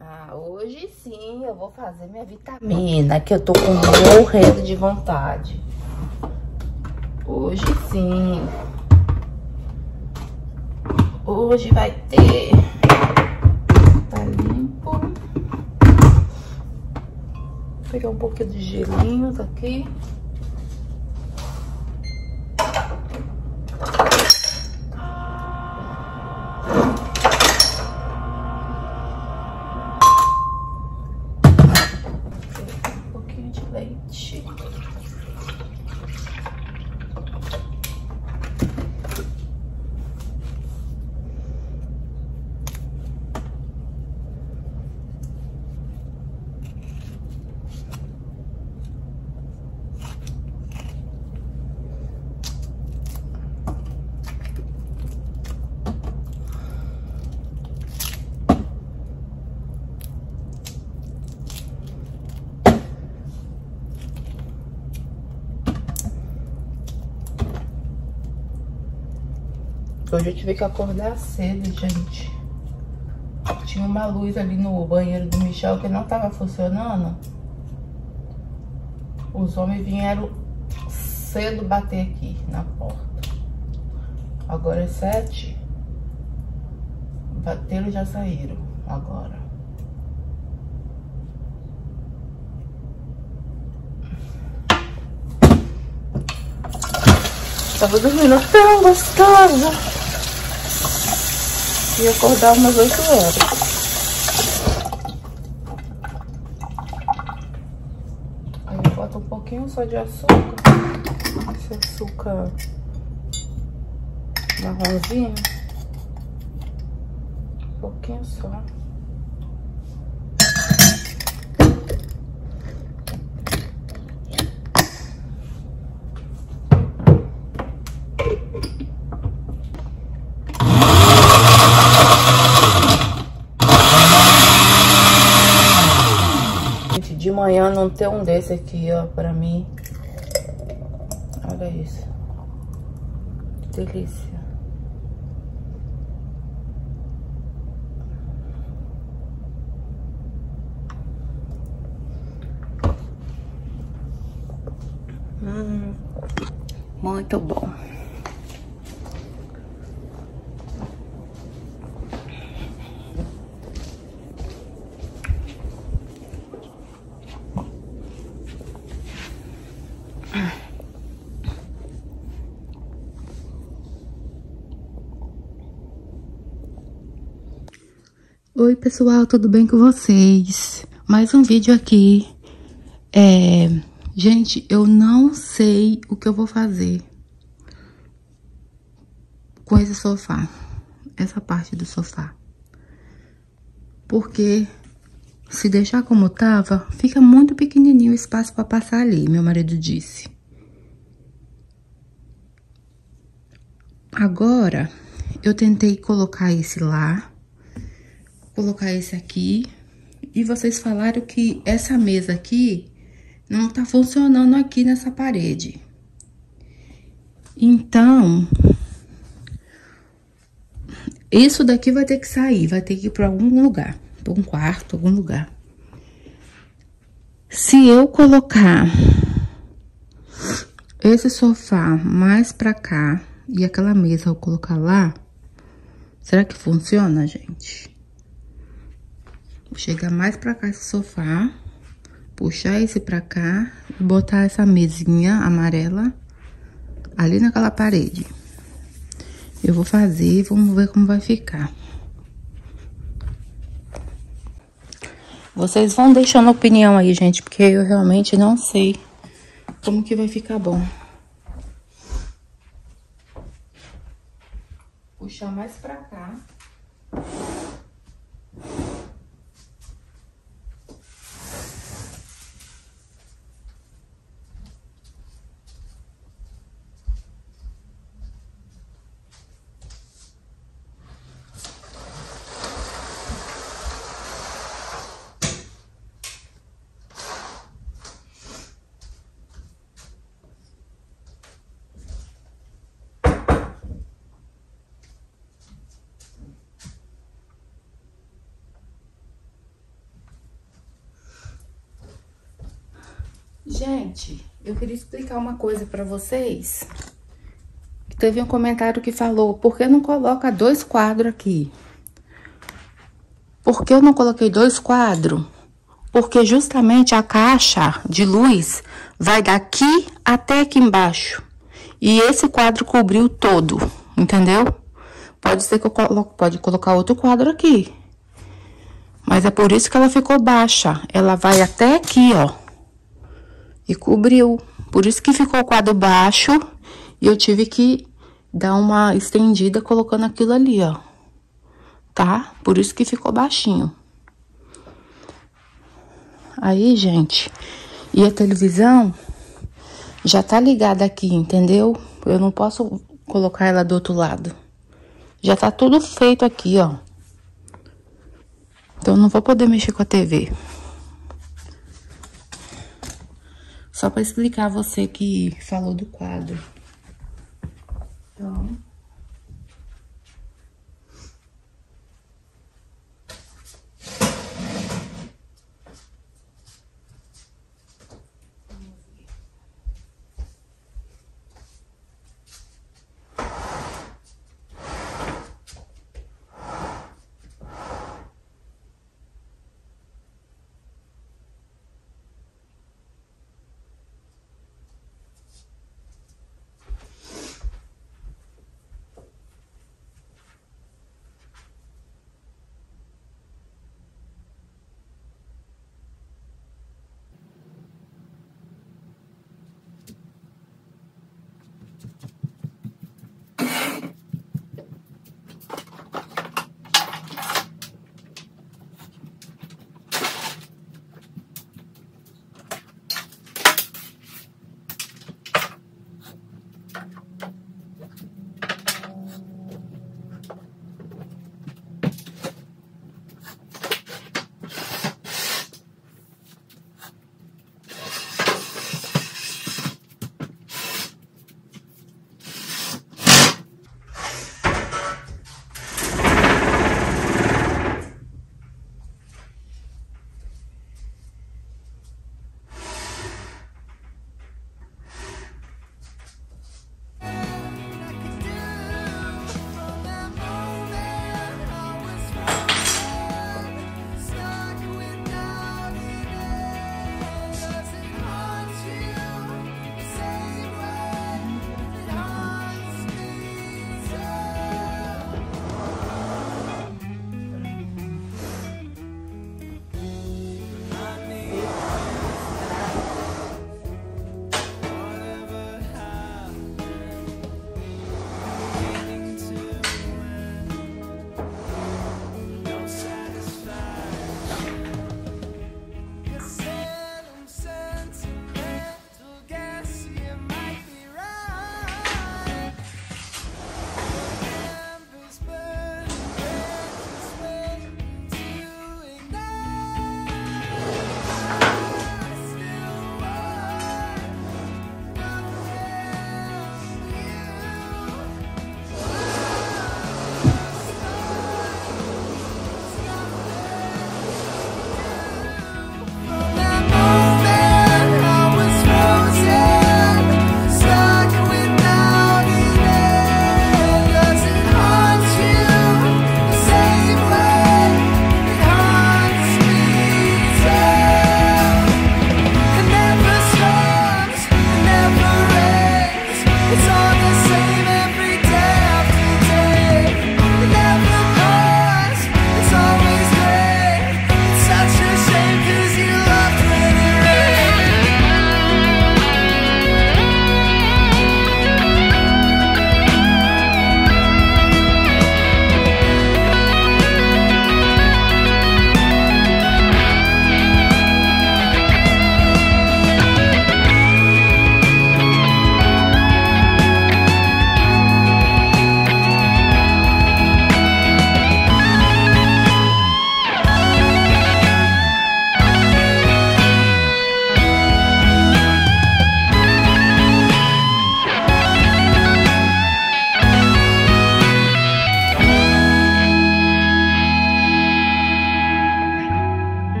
Ah, hoje sim eu vou fazer minha vitamina, que eu tô com morrendo de vontade. Hoje sim. Hoje vai ter. Tá limpo. Vou pegar um pouquinho de shake Hoje eu tive que acordar cedo, gente. Tinha uma luz ali no banheiro do Michel que não tava funcionando. Os homens vieram cedo bater aqui na porta. Agora é sete. Bateram já saíram agora. Tava dormindo tão gostoso e acordar umas 8 horas. Aí eu boto um pouquinho só de açúcar. Esse açúcar marronzinho. Um pouquinho só. Manhã não ter um desse aqui, ó, pra mim. Olha isso. Que delícia. Hum, muito bom. Oi pessoal, tudo bem com vocês? Mais um vídeo aqui. É... Gente, eu não sei o que eu vou fazer com esse sofá. Essa parte do sofá. Porque se deixar como tava, fica muito pequenininho o espaço para passar ali, meu marido disse. Agora, eu tentei colocar esse lá colocar esse aqui. E vocês falaram que essa mesa aqui não tá funcionando aqui nessa parede. Então, isso daqui vai ter que sair, vai ter que ir para algum lugar, para um quarto, algum lugar. Se eu colocar esse sofá mais para cá e aquela mesa eu colocar lá, será que funciona, gente? Chegar mais pra cá esse sofá, puxar esse pra cá e botar essa mesinha amarela ali naquela parede. Eu vou fazer, vamos ver como vai ficar. Vocês vão deixando opinião aí, gente, porque eu realmente não sei como que vai ficar bom. Puxar mais pra cá. Gente, eu queria explicar uma coisa pra vocês. Teve um comentário que falou, por que não coloca dois quadros aqui? Por que eu não coloquei dois quadros? Porque justamente a caixa de luz vai daqui até aqui embaixo. E esse quadro cobriu todo, entendeu? Pode ser que eu coloque, pode colocar outro quadro aqui. Mas é por isso que ela ficou baixa. Ela vai até aqui, ó. E cobriu. Por isso que ficou o quadro baixo. E eu tive que dar uma estendida colocando aquilo ali, ó. Tá? Por isso que ficou baixinho. Aí, gente, e a televisão já tá ligada aqui, entendeu? Eu não posso colocar ela do outro lado. Já tá tudo feito aqui, ó. Então, não vou poder mexer com a TV. Só para explicar você que falou do quadro. Então...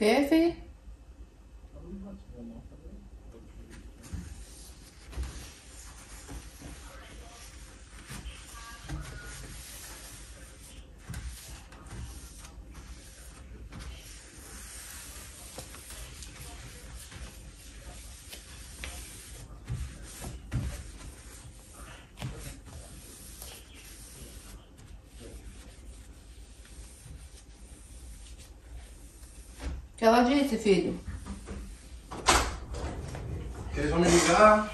quê, que ela disse, filho? Eles vão me ligar.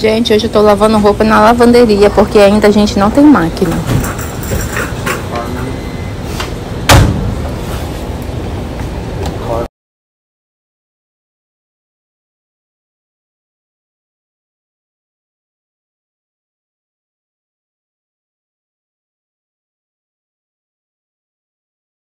Gente, hoje eu tô lavando roupa na lavanderia porque ainda a gente não tem máquina.